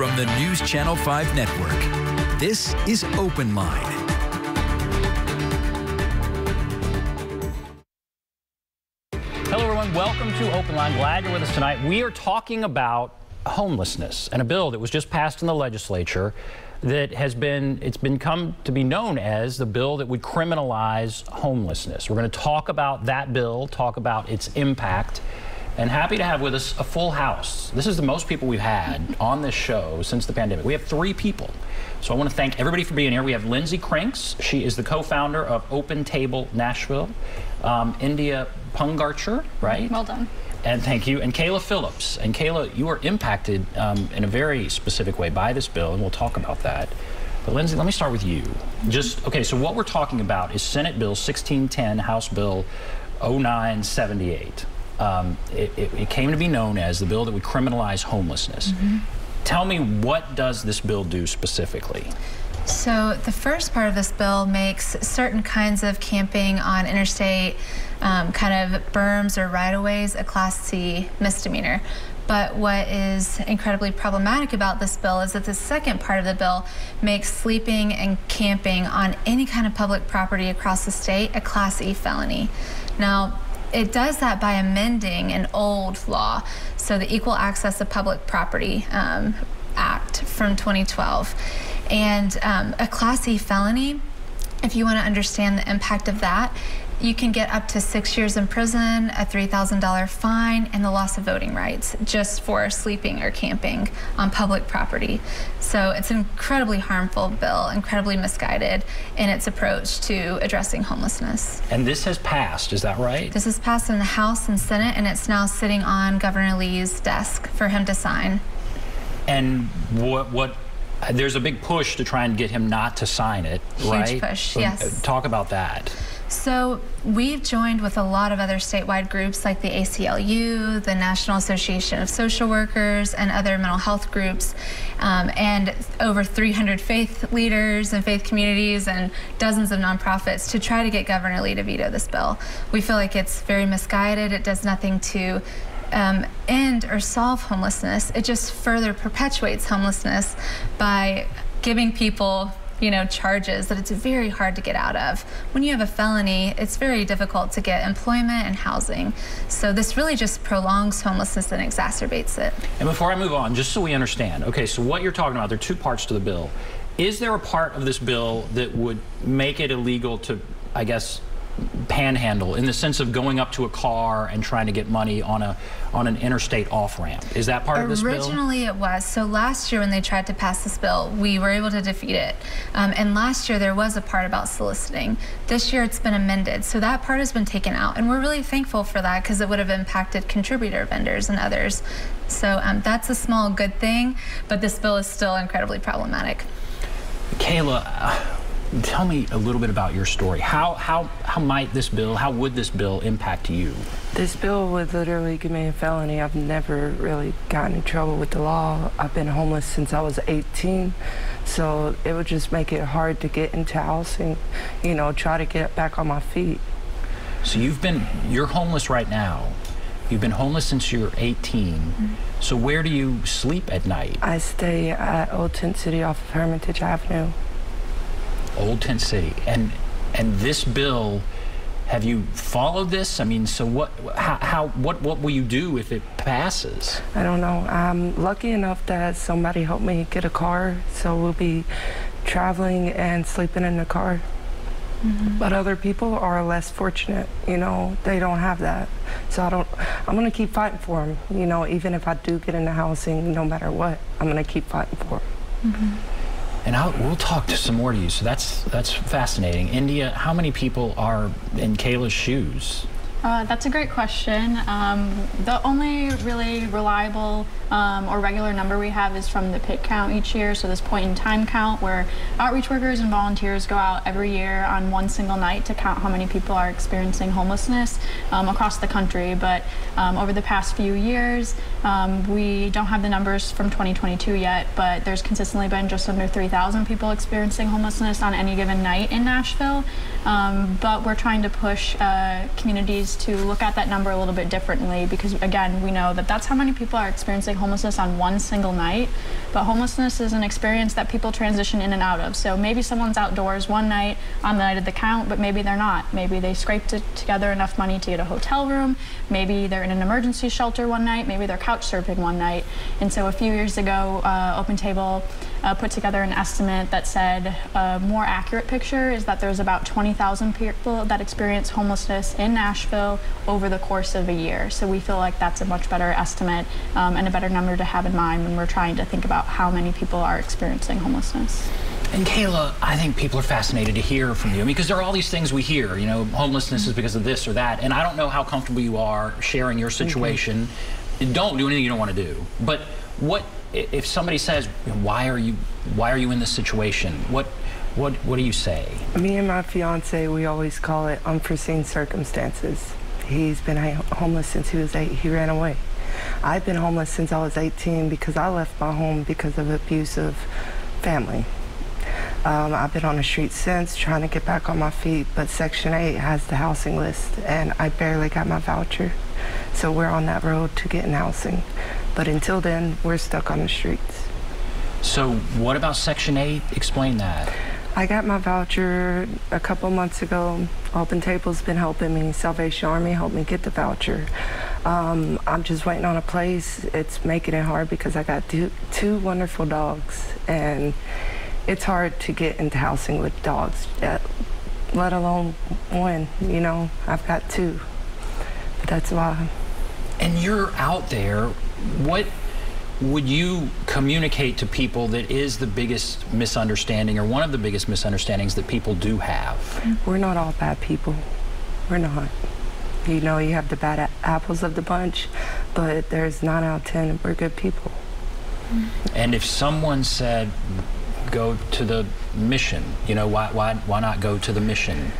from the News Channel 5 network. This is Open Line. Hello, everyone. Welcome to Open Line. Glad you're with us tonight. We are talking about homelessness and a bill that was just passed in the legislature that has been it's been come to be known as the bill that would criminalize homelessness. We're going to talk about that bill, talk about its impact, and happy to have with us a full house. This is the most people we've had on this show since the pandemic. We have three people. So I want to thank everybody for being here. We have Lindsey Krinks. She is the co-founder of Open Table Nashville. Um, India Pungarcher, right? Well done. And thank you. And Kayla Philips. And Kayla, you are impacted um, in a very specific way by this bill, and we'll talk about that. But Lindsey, let me start with you. Just, okay, so what we're talking about is Senate Bill 1610, House Bill 0978. Um, it, it, it, came to be known as the bill that would criminalize homelessness. Mm -hmm. Tell me, what does this bill do specifically? So the first part of this bill makes certain kinds of camping on interstate um, kind of berms or right-of-ways a Class C misdemeanor. But what is incredibly problematic about this bill is that the second part of the bill makes sleeping and camping on any kind of public property across the state a Class E felony. Now, it does that by amending an old law, so the Equal Access to Public Property um, Act from 2012. And um, a Class E felony, if you want to understand the impact of that, you can get up to six years in prison, a $3,000 fine, and the loss of voting rights just for sleeping or camping on public property. So it's an incredibly harmful bill, incredibly misguided in its approach to addressing homelessness. And this has passed, is that right? This has passed in the House and Senate, and it's now sitting on Governor Lee's desk for him to sign. And what, what there's a big push to try and get him not to sign it, Huge right? Huge push, uh, yes. Talk about that. So we've joined with a lot of other statewide groups like the ACLU, the National Association of Social Workers, and other mental health groups, um, and over 300 faith leaders and faith communities and dozens of nonprofits to try to get Governor Lee to veto this bill. We feel like it's very misguided. It does nothing to um, end or solve homelessness. It just further perpetuates homelessness by giving people you know, charges that it's very hard to get out of. When you have a felony, it's very difficult to get employment and housing. So this really just prolongs homelessness and exacerbates it. And before I move on, just so we understand, okay, so what you're talking about, there are two parts to the bill. Is there a part of this bill that would make it illegal to, I guess, panhandle in the sense of going up to a car and trying to get money on a on an interstate off ramp. Is that part Originally of this bill? Originally it was. So last year when they tried to pass this bill, we were able to defeat it. Um, and last year there was a part about soliciting. This year it's been amended. So that part has been taken out. And we're really thankful for that because it would have impacted contributor vendors and others. So um, that's a small good thing, but this bill is still incredibly problematic. Kayla, uh, tell me a little bit about your story. How how how might this bill, how would this bill impact you? This bill would literally give me a felony. I've never really gotten in trouble with the law. I've been homeless since I was 18, so it would just make it hard to get into housing, you know, try to get back on my feet. So you've been you're homeless right now. You've been homeless since you're 18. Mm -hmm. So where do you sleep at night? I stay at Old Tent City off of Hermitage Avenue. Old Tent City. And and this bill, have you followed this? I mean, so what? How? how what? What will you do if it passes? I don't know. I'm lucky enough that somebody helped me get a car, so we'll be traveling and sleeping in the car. Mm -hmm. But other people are less fortunate, you know, they don't have that. So I don't, I'm gonna keep fighting for them, you know, even if I do get into housing, no matter what, I'm gonna keep fighting for them. Mm -hmm. And I'll, we'll talk to some more to you. So that's that's fascinating. India, how many people are in Kayla's shoes? Uh, that's a great question. Um, the only really reliable um, or regular number we have is from the pit count each year, so this point in time count where outreach workers and volunteers go out every year on one single night to count how many people are experiencing homelessness um, across the country. But um, over the past few years, um, we don't have the numbers from 2022 yet, but there's consistently been just under 3,000 people experiencing homelessness on any given night in Nashville. Um, but we're trying to push uh, communities to look at that number a little bit differently because, again, we know that that's how many people are experiencing homelessness on one single night. But homelessness is an experience that people transition in and out of. So maybe someone's outdoors one night on the night of the count, but maybe they're not. Maybe they scraped together enough money to get a hotel room. Maybe they're in an emergency shelter one night. Maybe they're couch surfing one night. And so a few years ago, uh, Open Table uh, put together an estimate that said a more accurate picture is that there's about 20,000 people that experience homelessness in Nashville over the course of a year. So we feel like that's a much better estimate um, and a better number to have in mind when we're trying to think about how many people are experiencing homelessness. And Kayla, I think people are fascinated to hear from you. I mean, because there are all these things we hear, you know, homelessness is because of this or that. And I don't know how comfortable you are sharing your situation. Mm-hmm. Don't do anything you don't want to do. But what if somebody says, "Why are you why are you in this situation?" What what what do you say? Me and my fiance, we always call it unforeseen circumstances. He's been homeless since he was 8. He ran away. I've been homeless since I was 18 because I left my home because of abusive family. Um, I've been on the street since trying to get back on my feet, but Section 8 has the housing list, and I barely got my voucher. So we're on that road to getting housing. But until then, we're stuck on the streets. So what about Section 8? Explain that. I got my voucher a couple months ago. Open Table's been helping me. Salvation Army helped me get the voucher. Um, I'm just waiting on a place. It's making it hard because I got two, two wonderful dogs, and it's hard to get into housing with dogs, let alone one. You know, I've got two. But that's why. And you're out there. What would you communicate to people that is the biggest misunderstanding or one of the biggest misunderstandings that people do have? We're not all bad people. We're not. You know, you have the bad apples of the bunch, but there's nine out of ten, we're good people. And if someone said, go to the mission, you know, why, why, why not go to the mission?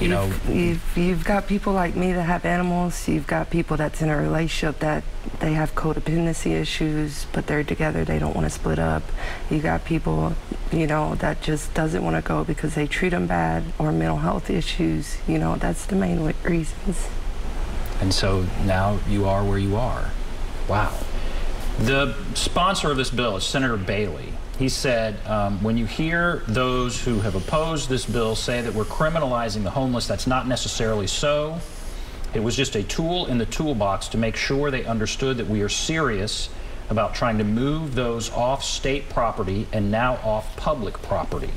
you know you've, you've, got people like me that have animals you've got people that's in a relationship that they have codependency issues but they're together they don't want to split up. You got people you know that just doesn't want to go because they treat them bad or mental health issues you know that's the main reasons. And so now you are where you are. Wow. The sponsor of this bill is senator bailey. He said, um, when you hear those who have opposed this bill say that we're criminalizing the homeless, that's not necessarily so. It was just a tool in the toolbox to make sure they understood that we are serious about trying to move those off state property and now off public property.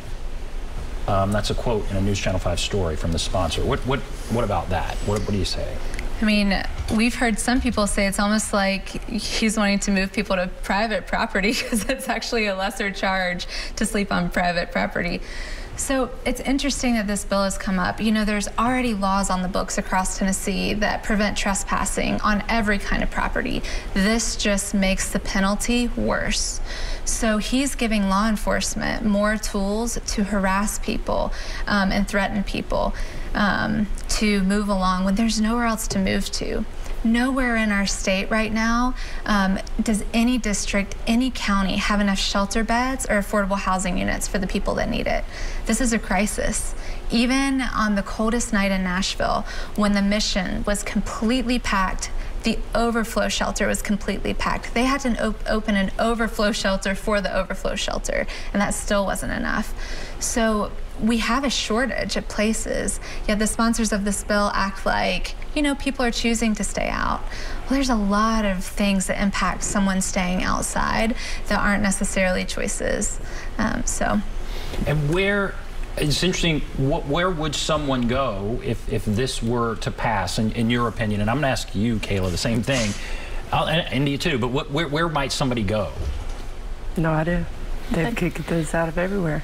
Um, that's a quote in a News Channel 5 story from the sponsor. What, what, what about that? What, what do you say? I mean, we've heard some people say it's almost like he's wanting to move people to private property because it's actually a lesser charge to sleep on private property. So it's interesting that this bill has come up. You know, there's already laws on the books across Tennessee that prevent trespassing on every kind of property. This just makes the penalty worse. So he's giving law enforcement more tools to harass people um, and threaten people um, to move along when there's nowhere else to move to. Nowhere in our state right now um, does any district, any county have enough shelter beds or affordable housing units for the people that need it. This is a crisis. Even on the coldest night in Nashville, when the mission was completely packed, the overflow shelter was completely packed. They had to op open an overflow shelter for the overflow shelter, and that still wasn't enough. So we have a shortage of places, yet the sponsors of this bill act like, you know, people are choosing to stay out. Well, there's a lot of things that impact someone staying outside that aren't necessarily choices. Um, so. And where it's interesting. What, where would someone go if, if this were to pass, in, in your opinion? And I'm going to ask you, Kayla, the same thing. I'll, India too. But what, where, where might somebody go? No idea. They'd kick this out of everywhere.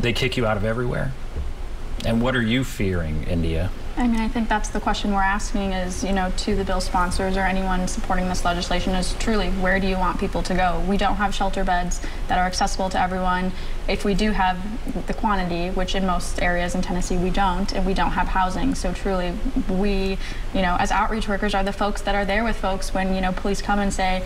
They kick you out of everywhere? And what are you fearing, India? I mean, I think that's the question we're asking is, you know, to the bill sponsors or anyone supporting this legislation is truly, where do you want people to go? We don't have shelter beds that are accessible to everyone. If we do have the quantity, which in most areas in Tennessee we don't, and we don't have housing. So truly, we, you know, as outreach workers are the folks that are there with folks when, you know, police come and say,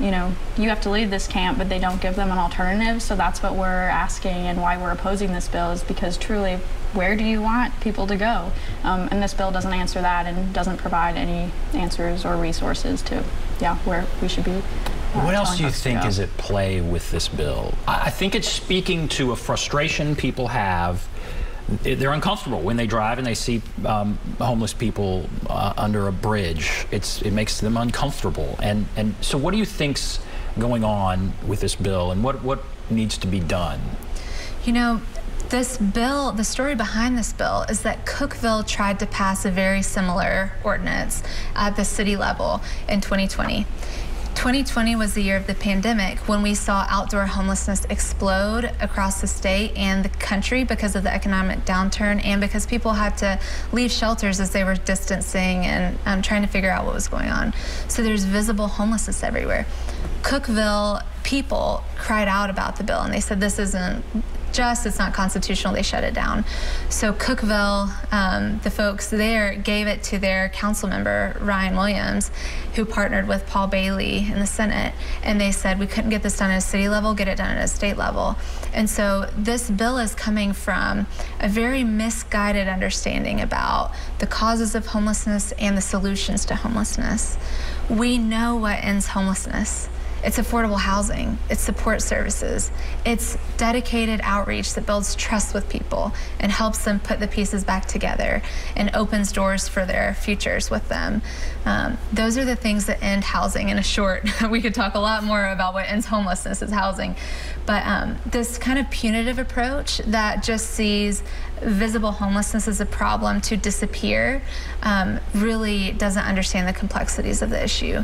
you know, you have to leave this camp, but they don't give them an alternative. So that's what we're asking and why we're opposing this bill is because truly, where do you want people to go? Um, and this bill doesn't answer that and doesn't provide any answers or resources to, yeah, where we should be What else do you think is at play with this bill? I I think it's speaking to a frustration people have. They're uncomfortable when they drive and they see um, homeless people uh, under a bridge. It's it makes them uncomfortable. And and so, what do you think's going on with this bill, and what what needs to be done? You know, this bill, the story behind this bill is that Cookeville tried to pass a very similar ordinance at the city level in 2020. 2020 was the year of the pandemic when we saw outdoor homelessness explode across the state and the country because of the economic downturn and because people had to leave shelters as they were distancing and um, trying to figure out what was going on. So there's visible homelessness everywhere. Cookeville people cried out about the bill and they said this isn't just, it's not constitutional, they shut it down. So Cookeville, um, the folks there gave it to their council member, Ryan Williams, who partnered with Paul Bailey in the Senate. And they said, we couldn't get this done at a city level, get it done at a state level. And so this bill is coming from a very misguided understanding about the causes of homelessness and the solutions to homelessness. We know what ends homelessness. It's affordable housing, it's support services, it's dedicated outreach that builds trust with people and helps them put the pieces back together and opens doors for their futures with them. Um, those are the things that end housing in a short. we could talk a lot more about what ends homelessness is housing. But um, this kind of punitive approach that just sees visible homelessness as a problem to disappear um, really doesn't understand the complexities of the issue.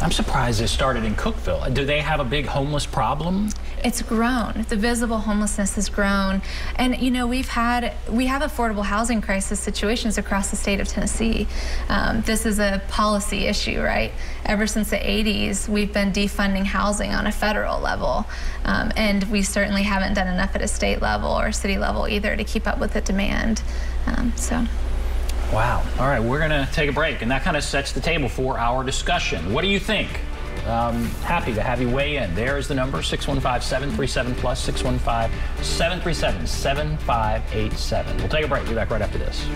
I'm surprised it started in Cookeville. Do they have a big homeless problem? It's grown. The visible homelessness has grown, and you know we've had we have affordable housing crisis situations across the state of Tennessee. Um, this is a policy issue, right? Ever since the 80s, we've been defunding housing on a federal level, um, and we certainly haven't done enough at a state level or city level either to keep up with the demand. Um, so. Wow. All right, we're going to take a break, and that kind of sets the table for our discussion. What do you think? Um, happy to have you weigh in. There is the number 615 737 plus 615 737 7587. We'll take a break. Be back right after this.